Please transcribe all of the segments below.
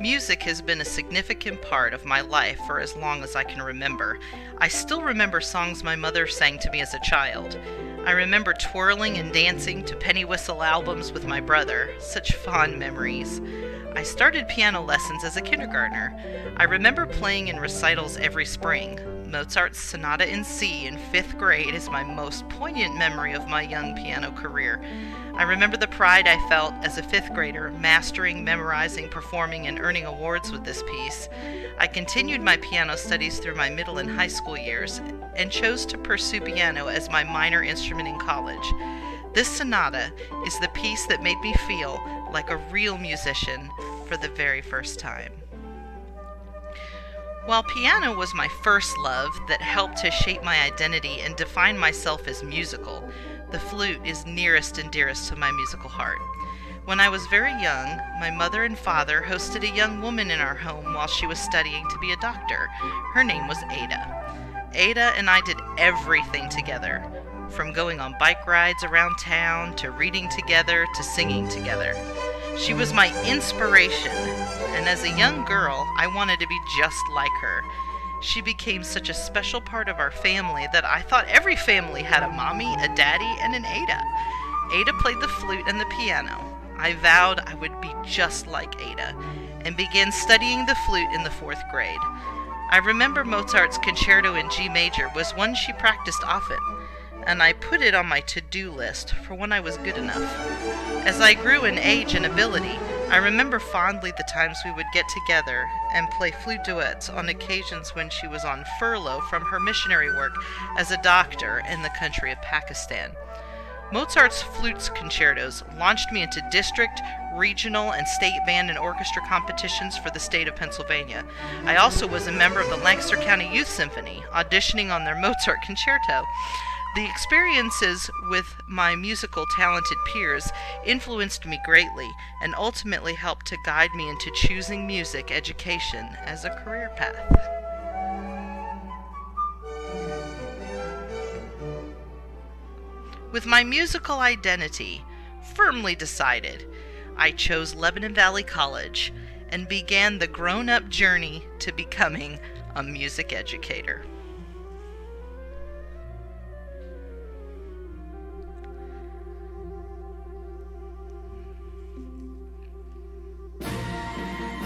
Music has been a significant part of my life for as long as I can remember. I still remember songs my mother sang to me as a child. I remember twirling and dancing to penny whistle albums with my brother. Such fond memories. I started piano lessons as a kindergartner. I remember playing in recitals every spring. Mozart's Sonata in C in fifth grade is my most poignant memory of my young piano career. I remember the pride I felt as a fifth grader, mastering, memorizing, performing, and earning awards with this piece. I continued my piano studies through my middle and high school years and chose to pursue piano as my minor instrument in college. This sonata is the piece that made me feel like a real musician for the very first time. While piano was my first love that helped to shape my identity and define myself as musical, the flute is nearest and dearest to my musical heart. When I was very young, my mother and father hosted a young woman in our home while she was studying to be a doctor. Her name was Ada. Ada and I did everything together, from going on bike rides around town to reading together to singing together. She was my inspiration, and as a young girl, I wanted to be just like her. She became such a special part of our family that I thought every family had a mommy, a daddy, and an Ada. Ada played the flute and the piano. I vowed I would be just like Ada and began studying the flute in the fourth grade. I remember Mozart's concerto in G major was one she practiced often, and I put it on my to do list for when I was good enough. As I grew in age and ability, I remember fondly the times we would get together and play flute duets on occasions when she was on furlough from her missionary work as a doctor in the country of Pakistan. Mozart's flutes concertos launched me into district, regional, and state band and orchestra competitions for the state of Pennsylvania. I also was a member of the Lancaster County Youth Symphony, auditioning on their Mozart concerto. The experiences with my musical talented peers influenced me greatly and ultimately helped to guide me into choosing music education as a career path. With my musical identity firmly decided, I chose Lebanon Valley College and began the grown up journey to becoming a music educator.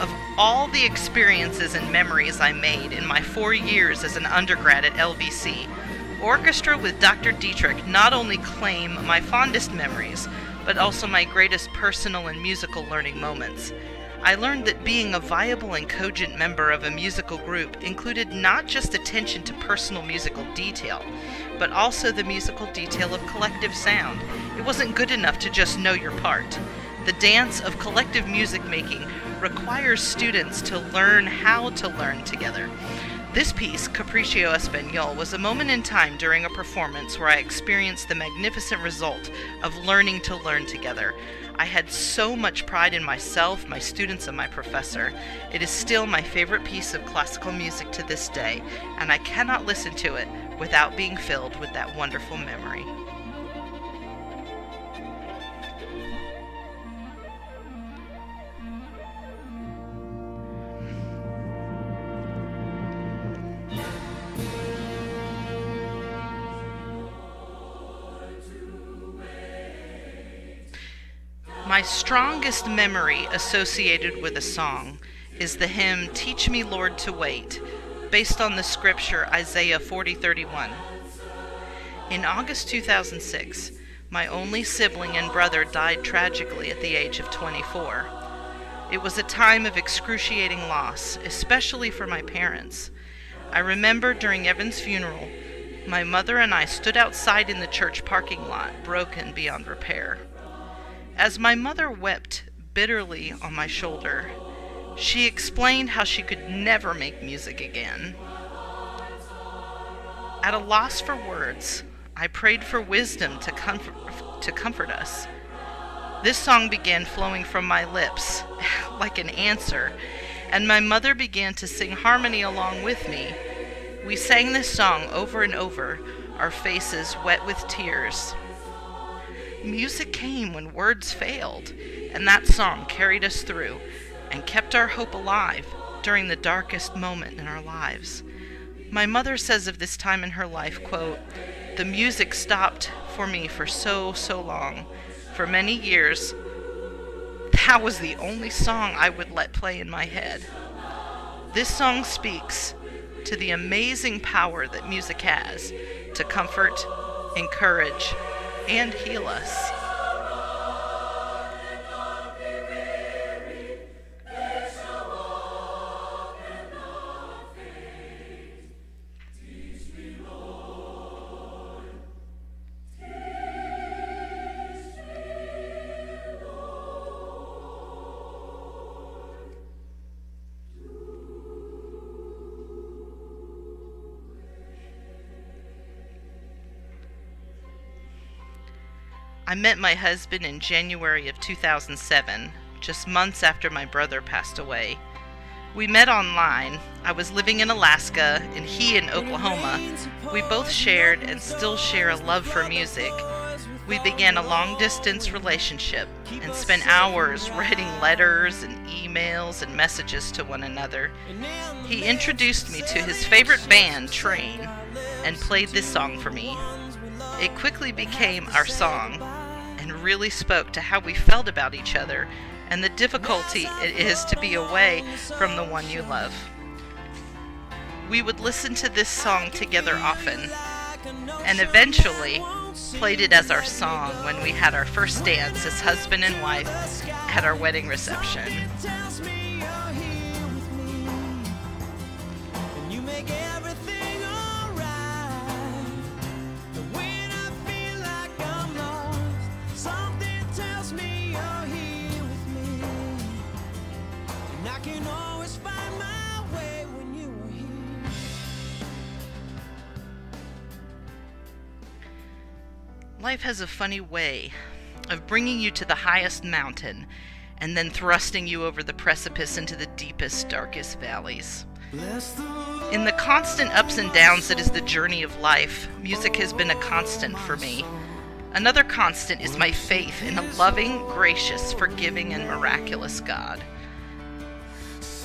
Of all the experiences and memories I made in my four years as an undergrad at LVC, Orchestra with Dr. Dietrich not only claim my fondest memories, but also my greatest personal and musical learning moments. I learned that being a viable and cogent member of a musical group included not just attention to personal musical detail, but also the musical detail of collective sound. It wasn't good enough to just know your part. The dance of collective music making requires students to learn how to learn together. This piece, Capriccio Espagnol, was a moment in time during a performance where I experienced the magnificent result of learning to learn together. I had so much pride in myself, my students, and my professor. It is still my favorite piece of classical music to this day, and I cannot listen to it without being filled with that wonderful memory. My strongest memory associated with a song is the hymn Teach Me, Lord, to Wait, based on the scripture Isaiah 40:31. In August 2006, my only sibling and brother died tragically at the age of 24. It was a time of excruciating loss, especially for my parents. I remember during Evan's funeral, my mother and I stood outside in the church parking lot, broken beyond repair. As my mother wept bitterly on my shoulder, she explained how she could never make music again. At a loss for words, I prayed for wisdom to comfort, to comfort us. This song began flowing from my lips like an answer, and my mother began to sing harmony along with me. We sang this song over and over, our faces wet with tears. Music came when words failed, and that song carried us through. and kept our hope alive during the darkest moment in our lives. My mother says of this time in her life, quote, "The music stopped for me for so so long. For many years, that was the only song I would let play in my head. This song speaks to the amazing power that music has to comfort, encourage, and heal us. I met my husband in January of 2007, just months after my brother passed away. We met online. I was living in Alaska and he in Oklahoma. We both shared and still share a love for music. We began a long distance relationship and spent hours writing letters and emails and messages to one another. He introduced me to his favorite band, Train, and played this song for me. It quickly became our song, and really spoke to how we felt about each other and the difficulty it is to be away from the one you love. We would listen to this song together often, and eventually played it as our song when we had our first dance as husband and wife at our wedding reception. Life has a funny way of bringing you to the highest mountain and then thrusting you over the precipice into the deepest, darkest valleys. In the constant ups and downs that is the journey of life, music has been a constant for me. Another constant is my faith in a loving, gracious, forgiving, and miraculous God.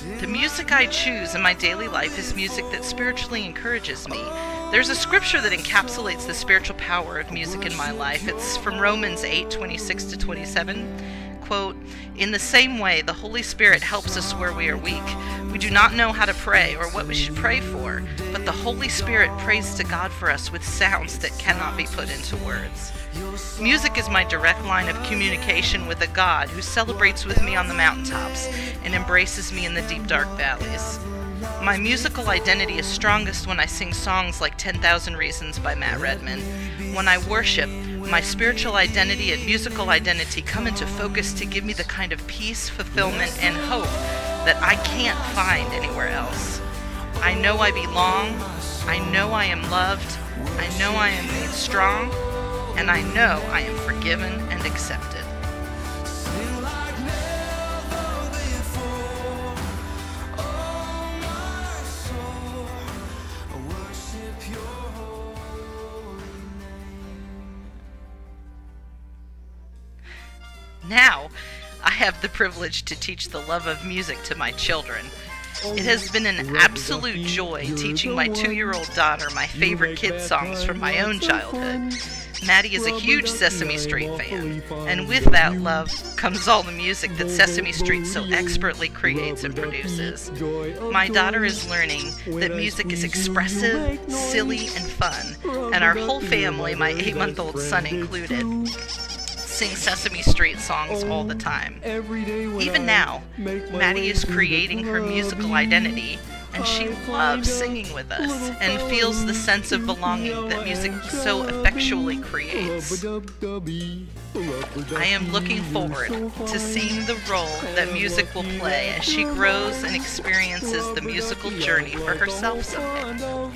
The music I choose in my daily life is music that spiritually encourages me. There's a scripture that encapsulates the spiritual power of music in my life. It's from Romans 8 26 to 27. Quote, In the same way, the Holy Spirit helps us where we are weak. We do not know how to pray or what we should pray for, but the Holy Spirit prays to God for us with sounds that cannot be put into words. Music is my direct line of communication with a God who celebrates with me on the mountaintops and embraces me in the deep, dark valleys. My musical identity is strongest when I sing songs like 10,000 Reasons by Matt Redman. When I worship, my spiritual identity and musical identity come into focus to give me the kind of peace, fulfillment, and hope that I can't find anywhere else. I know I belong. I know I am loved. I know I am made strong and I know I am forgiven and accepted. Have the privilege to teach the love of music to my children. It has been an absolute joy teaching my two year old daughter my favorite kid songs from my own childhood. Maddie is a huge Sesame Street fan, and with that love comes all the music that Sesame Street so expertly creates and produces. My daughter is learning that music is expressive, silly, and fun, and our whole family, my eight month old son included, sing Sesame Street songs all the time. Even now, Maddie is creating her musical identity and she loves singing with us and feels the sense of belonging that music so effectually creates. I am looking forward to seeing the role that music will play as she grows and experiences the musical journey for herself someday.